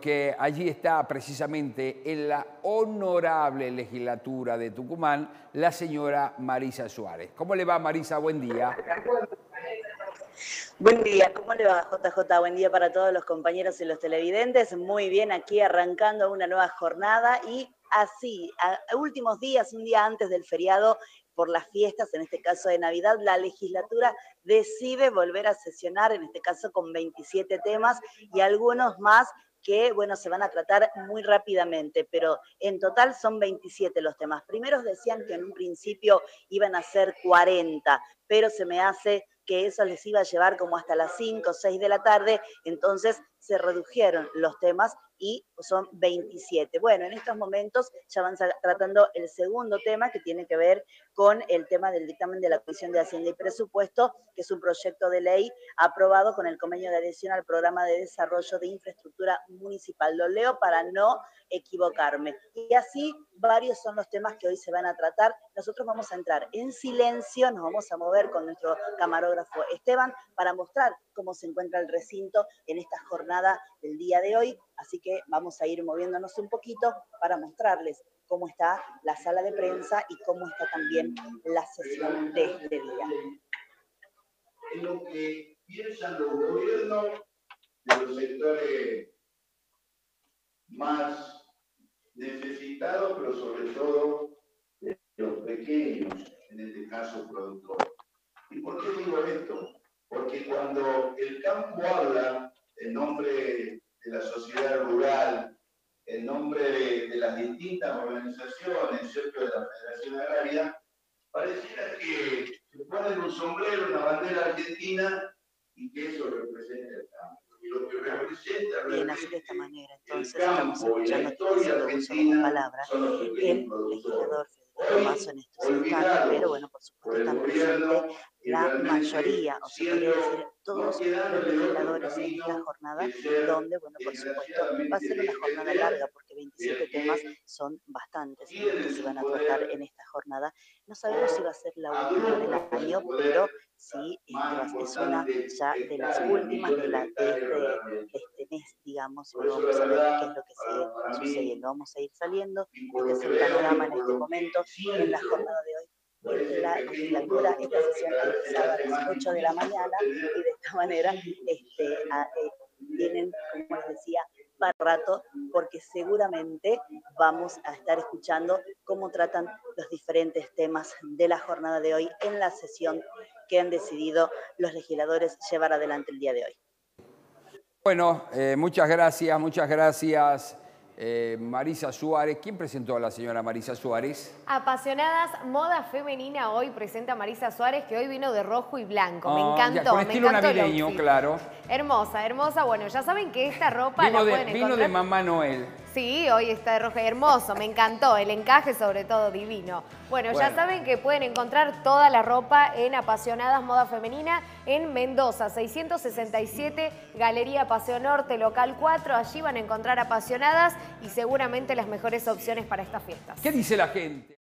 que allí está precisamente en la honorable legislatura de Tucumán la señora Marisa Suárez. ¿Cómo le va Marisa? Buen día. Buen día, ¿cómo le va JJ? Buen día para todos los compañeros y los televidentes. Muy bien, aquí arrancando una nueva jornada y así, a últimos días, un día antes del feriado, por las fiestas, en este caso de Navidad, la legislatura decide volver a sesionar, en este caso con 27 temas y algunos más que, bueno, se van a tratar muy rápidamente, pero en total son 27 los temas. Primeros decían que en un principio iban a ser 40, pero se me hace que eso les iba a llevar como hasta las 5 o 6 de la tarde, entonces se redujeron los temas y son 27. Bueno, en estos momentos ya van tratando el segundo tema que tiene que ver con el tema del dictamen de la Comisión de Hacienda y Presupuesto, que es un proyecto de ley aprobado con el convenio de adhesión al programa de desarrollo de infraestructura municipal. Lo leo para no equivocarme. Y así varios son los temas que hoy se van a tratar. Nosotros vamos a entrar en silencio, nos vamos a mover con nuestro camarógrafo Esteban para mostrar cómo se encuentra el recinto en esta jornada del día de hoy. Así que vamos a ir moviéndonos un poquito para mostrarles cómo está la sala de prensa y cómo está también la sesión de este día. En lo que piensan los gobiernos de los sectores más necesitados, pero sobre todo de los pequeños, en este caso productores. ¿Y por qué digo esto? Porque cuando el campo habla en nombre de la sociedad rural, en nombre de, las distintas organizaciones, ¿cierto? de la Federación Agraria, pareciera que se pone un sombrero, una bandera argentina y que eso representa el campo. Y lo que representa así de esta manera, entonces estamos escuchando aquí palabra el legislador Tomaso en estos instantes, pero bueno, por supuesto están presentes la mayoría, o se podría decir todos los legisladores en esta jornada, donde, bueno, por supuesto, va a ser una jornada larga, porque 27 temas son bastantes los que se van a tratar en esta jornada. No sabemos si va a ser la última del año, pero sí es una ya de las últimas de, la, de, este, este, digamos, y vamos a ver qué es lo que sigue sucediendo. Vamos a ir saliendo, este es el panorama en este momento, en la jornada de hoy la legislatura, esta sesión empezaba a las 8 de la mañana y de esta manera este, a, eh, tienen, como les decía, para rato, porque seguramente vamos a estar escuchando cómo tratan los diferentes temas de la jornada de hoy en la sesión que han decidido los legisladores llevar adelante el día de hoy. Bueno, eh, muchas gracias, muchas gracias. Eh, Marisa Suárez. ¿Quién presentó a la señora Marisa Suárez? Apasionadas, moda femenina hoy presenta a Marisa Suárez, que hoy vino de rojo y blanco. me ah, encantó. con estilo navideño, claro. Hermosa, hermosa. Bueno, ya saben que esta ropa la pueden Vino de Mamá Noel. Sí, hoy está de rojo hermoso, me encantó, el encaje sobre todo divino. Bueno, ya saben que pueden encontrar toda la ropa en Apasionadas Moda Femenina en Mendoza, 667, Galería Paseo Norte, local 4. Allí van a encontrar apasionadas y seguramente las mejores opciones para estas fiestas. ¿Qué dice la gente?